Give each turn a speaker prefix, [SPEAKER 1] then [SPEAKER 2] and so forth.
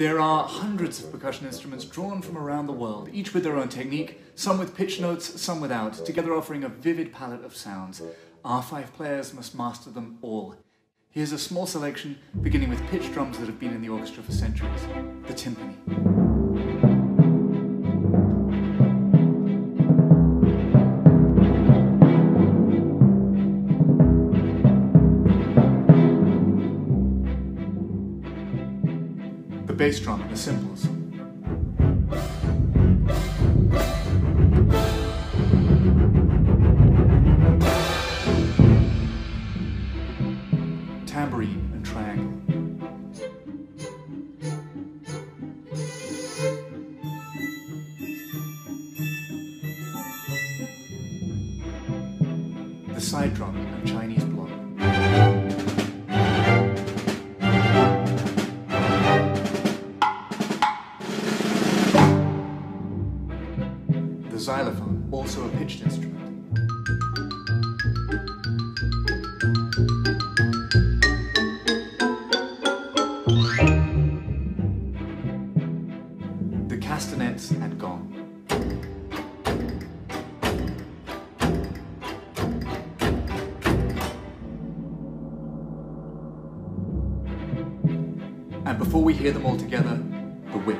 [SPEAKER 1] There are hundreds of percussion instruments drawn from around the world, each with their own technique, some with pitch notes, some without, together offering a vivid palette of sounds. Our five players must master them all. Here's a small selection, beginning with pitch drums that have been in the orchestra for centuries the timpani. The bass drum and the cymbals. Tambourine and triangle. The side drum and Chinese block. Xylophone, also a pitched instrument. The castanets and gong. And before we hear them all together, the whip.